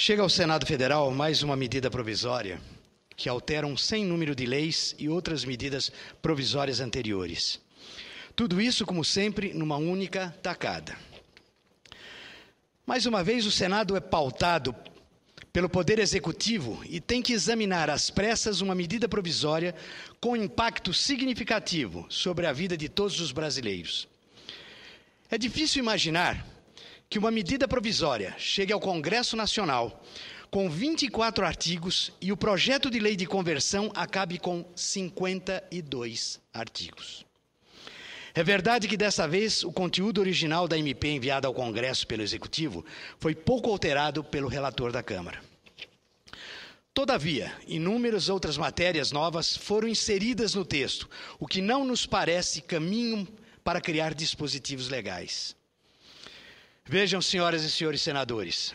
Chega ao Senado Federal mais uma medida provisória que altera um sem número de leis e outras medidas provisórias anteriores. Tudo isso, como sempre, numa única tacada. Mais uma vez, o Senado é pautado pelo Poder Executivo e tem que examinar às pressas uma medida provisória com impacto significativo sobre a vida de todos os brasileiros. É difícil imaginar que uma medida provisória chegue ao Congresso Nacional com 24 artigos e o projeto de lei de conversão acabe com 52 artigos. É verdade que dessa vez o conteúdo original da MP enviada ao Congresso pelo Executivo foi pouco alterado pelo relator da Câmara. Todavia, inúmeras outras matérias novas foram inseridas no texto, o que não nos parece caminho para criar dispositivos legais. Vejam, senhoras e senhores senadores,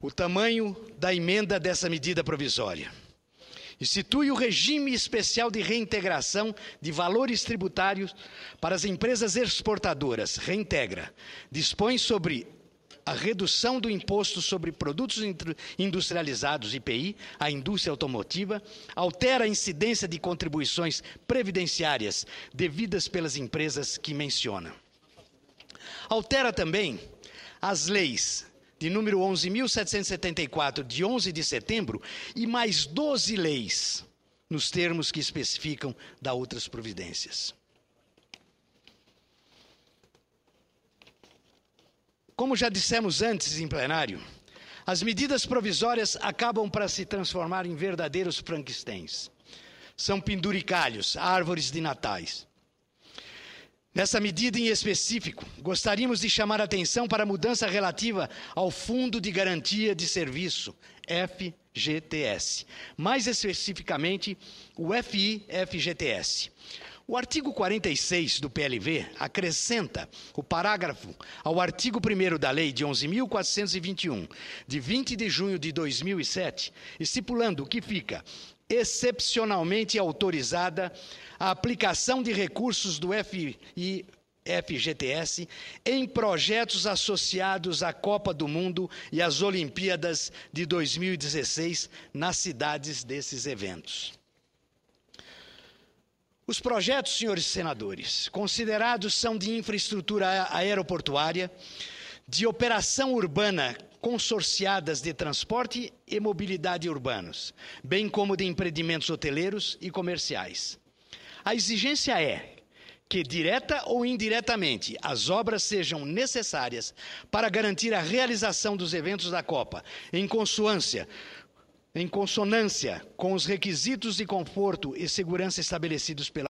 o tamanho da emenda dessa medida provisória. Institui o regime especial de reintegração de valores tributários para as empresas exportadoras. Reintegra. Dispõe sobre a redução do imposto sobre produtos industrializados, IPI, à indústria automotiva, altera a incidência de contribuições previdenciárias devidas pelas empresas que menciona. Altera também as leis de número 11.774, de 11 de setembro, e mais 12 leis, nos termos que especificam da outras providências. Como já dissemos antes em plenário, as medidas provisórias acabam para se transformar em verdadeiros frankensteins. São penduricalhos, árvores de natais. Nessa medida em específico, gostaríamos de chamar a atenção para a mudança relativa ao Fundo de Garantia de Serviço, FGTS. Mais especificamente, o FI-FGTS. O artigo 46 do PLV acrescenta o parágrafo ao artigo 1 da Lei de 11.421, de 20 de junho de 2007, estipulando que fica excepcionalmente autorizada a aplicação de recursos do FI FGTS em projetos associados à Copa do Mundo e às Olimpíadas de 2016 nas cidades desses eventos. Os projetos, senhores senadores, considerados são de infraestrutura aeroportuária, de operação urbana consorciadas de transporte e mobilidade urbanos, bem como de empreendimentos hoteleiros e comerciais. A exigência é que, direta ou indiretamente, as obras sejam necessárias para garantir a realização dos eventos da Copa, em consonância, em consonância com os requisitos de conforto e segurança estabelecidos pela